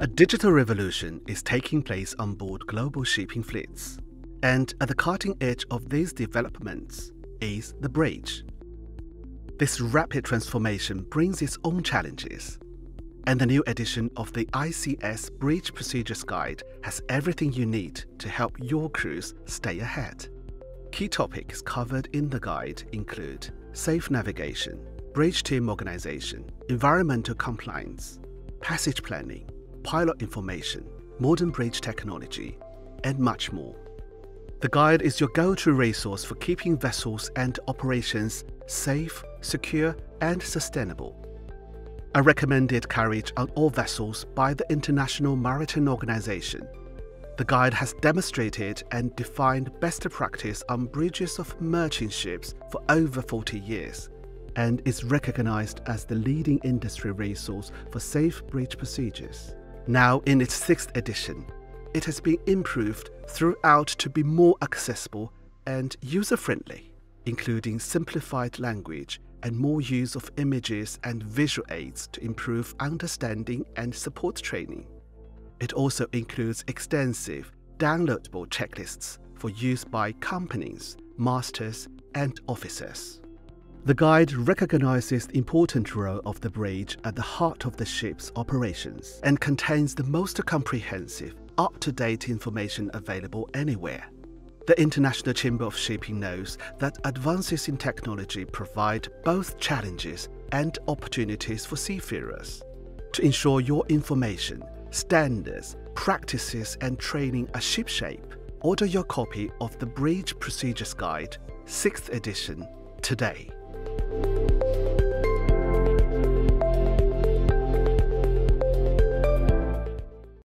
A digital revolution is taking place on board global shipping fleets. And at the cutting edge of these developments is the bridge. This rapid transformation brings its own challenges. And the new edition of the ICS Bridge Procedures Guide has everything you need to help your crews stay ahead. Key topics covered in the guide include safe navigation, bridge team organization, environmental compliance, passage planning, pilot information, modern bridge technology, and much more. The guide is your go to resource for keeping vessels and operations safe, secure, and sustainable. A recommended carriage on all vessels by the International Maritime Organization. The guide has demonstrated and defined best practice on bridges of merchant ships for over 40 years and is recognized as the leading industry resource for safe bridge procedures. Now, in its sixth edition, it has been improved throughout to be more accessible and user friendly, including simplified language and more use of images and visual aids to improve understanding and support training. It also includes extensive downloadable checklists for use by companies, masters, and officers. The guide recognizes the important role of the bridge at the heart of the ship's operations and contains the most comprehensive, up to date information available anywhere. The International Chamber of Shipping knows that advances in technology provide both challenges and opportunities for seafarers. To ensure your information, standards, practices, and training are shipshape, order your copy of the Bridge Procedures Guide, 6th edition, today.